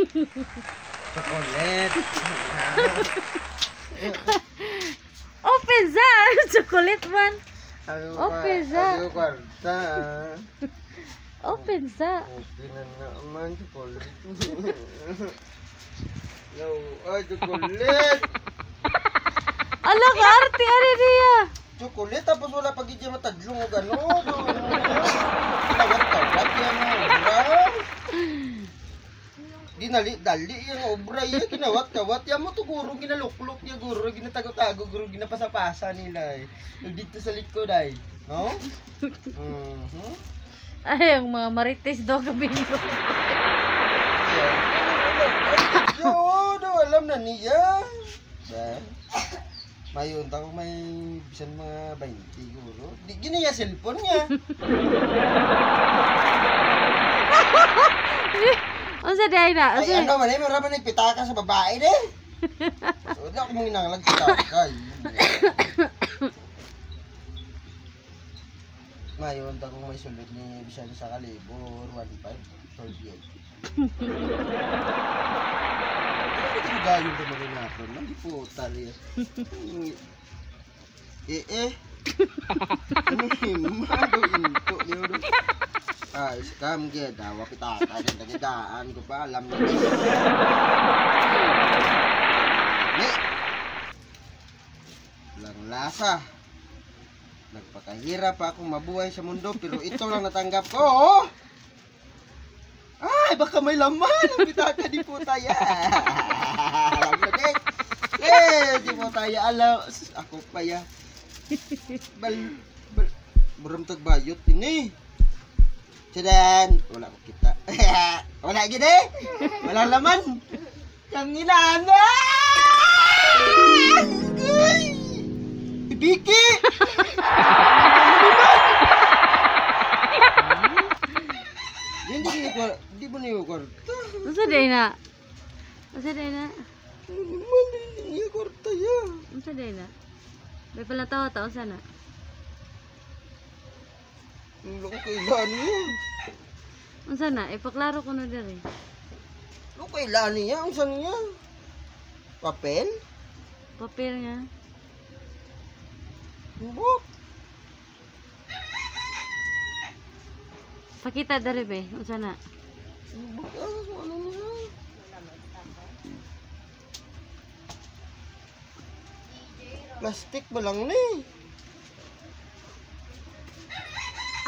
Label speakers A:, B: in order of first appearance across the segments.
A: Chocolate.
B: Open sa! Chocolate man.
A: Ano
B: Oh,
A: ka-
B: pizza.
A: Ano kwarta?
B: Open sa.
A: Okay na naman, chocolate. Yo, ay, chocolate.
B: Ala ka, arte, ano niya?
A: Chocolate, tapos wala pag hindi matadlong o gano'n. Tawat-tawat yan ang obra. Dinali, dali yung obra yan. Kinawat-kawat yan mo to guro. Ginaluklok niya guro. Ginatago-tago guro. Ginapasa-pasa nila eh. Dito sa likod ay. No? Mhm.
B: Ay, ang mga marites daw kabingo.
A: Yo, no, alam na niya. Ba? Ko may bisan mga 20 guro. Di gini ya cellphone niya.
B: Ang sa day na.
A: Ay, ano man eh, meron man pitaka sa babae de. Di ako mong inangalag pitaka. ta kung may sulod ni bisan sa kalibor, 1.5. Sold yun. Ano gayon ko mga napon? Hindi po tali. Eh eh. Ano himado into yun? Ah, scam gid. Dawa pitaka. Nagdaan ko pa. Alam na. Ni. Lang lasa. Nagpakahirap pa akong mabuhay sa mundo pero ito lang natanggap ko. oh. Ay, baka may laman. Ang pitaka di po tayo. Alam. Eh, di po tayo alaw. Ako pa ya. Bal, bal, buram tagbayot ini. Sadan, wala ko kita. wala gid eh. Wala laman. Yang inana. Ibiki. Hindi ko di mo niyo kwarta.
B: Ang sa day na. Ang sa day na.
A: Man niyo kwarta ya.
B: Ang sa day na. May pala tawa tao sana.
A: Lo ko kailan niya.
B: Ang sana, ipaklaro ko na diri.
A: Lo kailan niya ang san niya. Papel?
B: Papel nga.
A: Buk.
B: Pakita diri be. Ang sana.
A: Buk ah, ano niya? Plastic ba lang ni?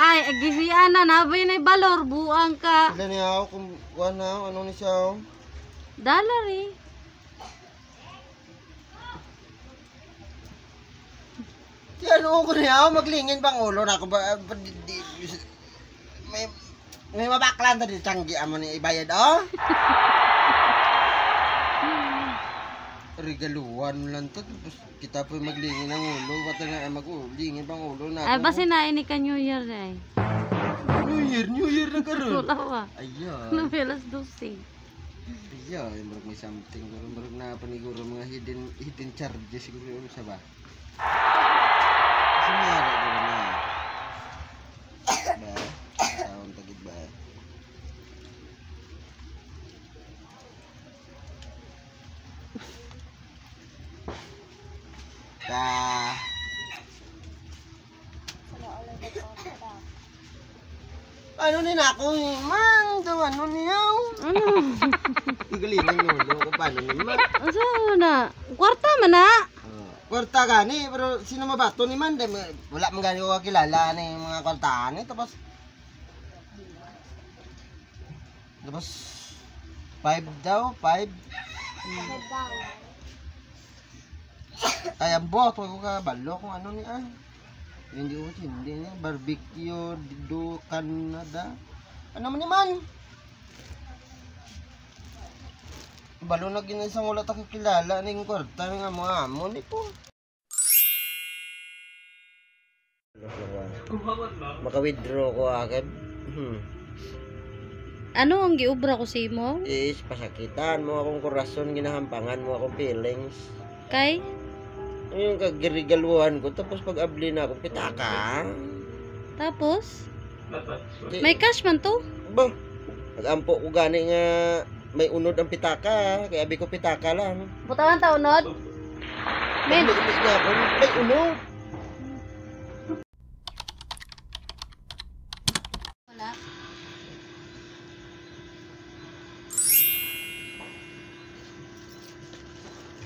B: Ay, agisiana na ba yun ay balor buang ka.
A: Ilan niya ako kung na ako, ano ni siya?
B: Dollar eh.
A: Ano ko niya ako, maglingin bang ulo na ako ba? di- may may mabaklan ta di tanggi amo ni ibayad oh. Regaluan lang to tapos kita po maglingin ng ulo, bata na maglingin bang ulo na
B: Ay,
A: ako.
B: basi na ini ka New Year eh.
A: New Year, New Year na karon.
B: Wala wa.
A: Ayan.
B: Ano velas 12.
A: Ayan, murag may something murag na paniguro mga hidden hidden charges siguro ano sa ba. Kasi nga na guro na. Ba? Taon tagid ba? Ta. Ano ni nako man, do ano niyaw?
B: Ano?
A: Igalingan yung ulo ko paano naman.
B: Ang sa na? Kwarta man na.
A: Uh, kwarta gani, pero sino mabato ni man? Dahil Wala man gani ko kakilala ni mga kwartaan eh. Tapos, tapos, five daw, five. Ay, ang bot, ko ka balo kung ano ni ah. Hindi ko hindi niya. Barbecue, do Canada. Ano man ni man? Balo na ginisang wala ta kakilala ning kwarta nga mga amo ni po. Maka-withdraw ko agad. Hmm.
B: Ano ang giubra ko sa imo?
A: Is, pasakitan mo akong korason, ginahampangan mo akong feelings.
B: Kay?
A: Yung kagirigaluhan ko, tapos pag abli na ako, pitaka.
B: Tapos?
A: Di-
B: May cash man to?
A: Ba, nag-ampo ko gani nga may unod ang pitaka. Kaya abi ko pitaka lang.
B: Butangan ta unod. Men.
A: May unod.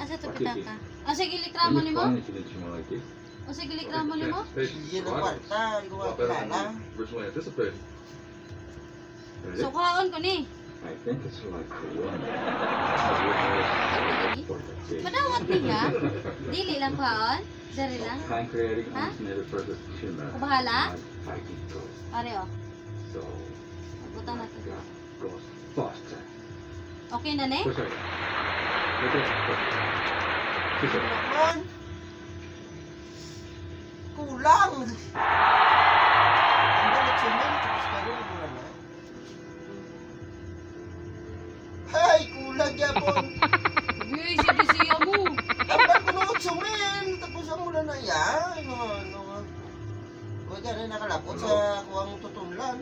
B: Asa to pitaka? O sige, likramo nimo? O sige, likramo nimo?
A: Hindi na kwarta. Hindi ko kilala.
C: Originally anticipated. Ready?
B: So, kuhaon ko ni.
C: I think it's like the one.
B: Okay. Madawat niya. Dili lang kuhaon. Dari lang.
C: Pancreatic
B: Huh?
C: uncinnated further tumor.
B: Ako bahala?
C: Fighting ghost.
B: Pareo.
C: So,
B: Butang natin. Okay na ne?
C: Push it. Look at it. Push it.
A: Naman. Kulang. Ang balat sa men. Tapos kayo wala na. Hay, kulang yapon.
B: Uy, sige siya mo.
A: Dapat kunuot sa men. Tapos ang mula na yan. Ano, ano. Huwag ka rin nakalapot sa kuwang tutunlan.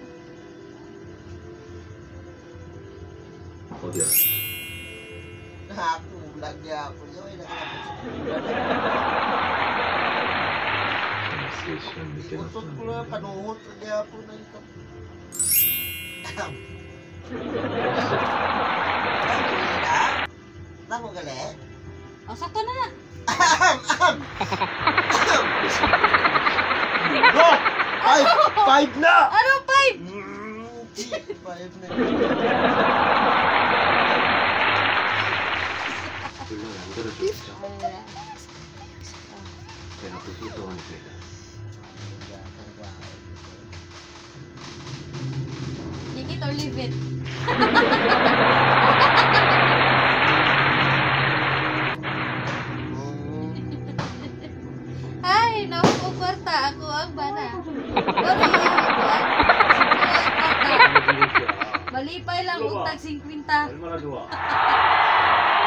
C: Oh, yeah.
A: Nakakulag yapon. Yung ay nakalapot sa tutunlan.
C: Conversation begins
A: Utot ko panuhot. Yapon na ito. Tamo gali?
B: O, sakto na!
A: No! Ay! Five na!
B: Ano, five?
A: Mm, Five na.
C: We're gonna do it. Kaya napisuto ang sila.
B: Take it or leave it. Ay, naku, kwarta. Ako ang bana. Ako? Malipay lang utag 50.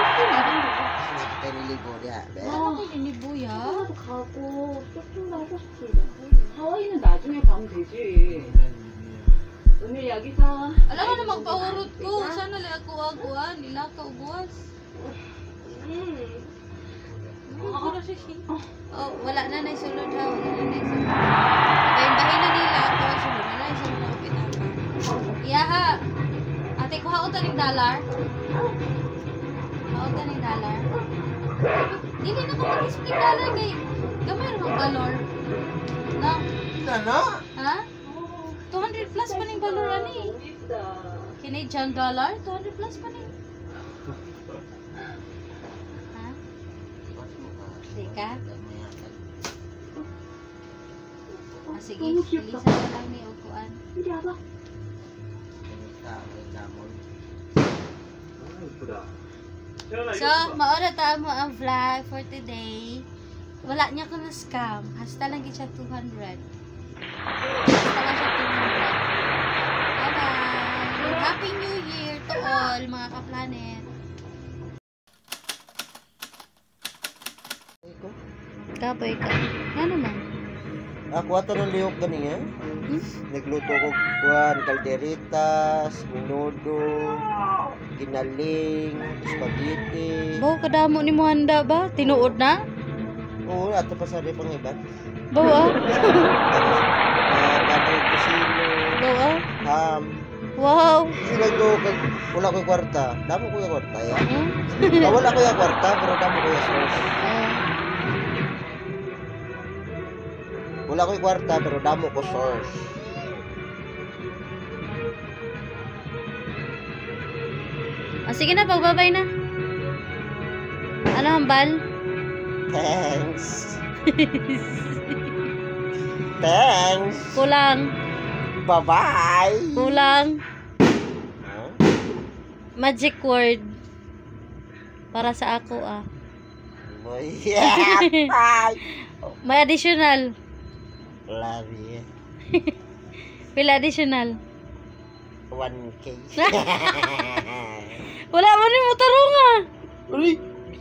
C: 얼마나 좋아.
A: Kaya niligo niya.
B: Ano ko ni Buya?
D: 가고 쇼핑도 하고 싶지. 하와이는 나중에 가면 되지. 오늘 여기서
B: Alam mo na magpahurot ko. Sana lang ako aguan. Nilakaw buwas.
D: 음.
B: Oh, wala na na sulod ha. Wala na na sulod. Bahin-bahin na nila ako. Sulod na na sulod ako pinaka. Iya ha. Ate, kuha ko taning dollar. Dili na ko mag-hospital eh, kay gamay ra balor. Na.
A: Sana?
B: Ha? 200 plus pa ning balor ani. Canadian dollar 200 plus pa ning. Ha? Sika? Ah, sige, ilisa na lang ni
D: Oguan. Hindi ako. Kanita,
C: may damon. Ay, pula.
B: So, maura ta mo ang vlog for today. Wala niya ko na scam. Hasta lang siya 200. Hasta lang siya 200. Bye-bye! Happy New Year to all mga ka-planet. Kaboy ka. Ano man?
A: Ako ato ng lihok gani eh.
B: Hmm?
A: Nagluto ko kuan, kalderitas, minudo, ginaling, spaghetti.
B: Bawa kadamo ni mo handa ba? Tinuod na?
A: Oo, ato pa sa pang iba.
B: Bawa?
A: Tapos, uh, kanang kusino,
B: Bawa?
A: ham.
B: Wow!
A: Sila ko, wala ko yung kwarta. Damo ko yung kwarta, ya.
B: Hmm?
A: Ah, wala ko yung kwarta, pero damo ko yung sauce.
B: Ah.
A: Wala ko yung kwarta, pero damo ko sauce.
B: Ah, sige na, pagbabay na. Ano hambal?
A: Thanks. Thanks.
B: Kulang.
A: Bye-bye.
B: Kulang.
A: Huh?
B: Magic word. Para sa ako ah.
A: Yeah.
B: May additional.
A: Love you.
B: Pila additional.
A: 1K.
B: Wala mo ni mo tarong ah.
A: Uy,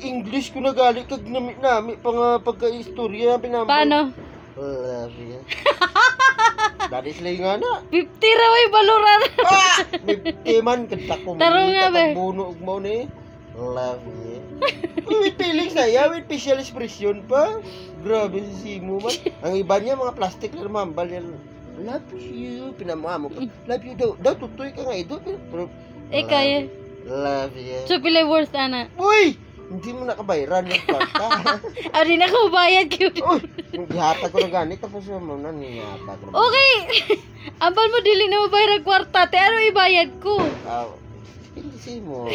A: English ko na gali kag nami nami pa nga pagka-istorya pinambal.
B: Paano?
A: Love you. Dari sila na.
B: 50 ra way baluran.
A: Ah! May man kada ko.
B: Taro nga, be.
A: Buno ug mo ni. Love you. With feelings na ya, with facial expression pa. Grabe si Simo man. Ang iba niya mga plastic na mambal yan. Love you. Pinamaha mo pa. Love you daw. Daw tutoy ka nga ito. Pero,
B: Eh kaya.
A: Love you.
B: So pila worth ana.
A: Uy! Hindi mo nakabayaran ng kwarta.
B: Ari na ko bayad ko.
A: Uy! Yung gihata ko na ganit. Tapos yung mo na niyata ko. na-
B: Okay. Ambal mo dili na mabayad ang kwarta. Te ano ibayad ko?
A: Ah, Hindi si mo.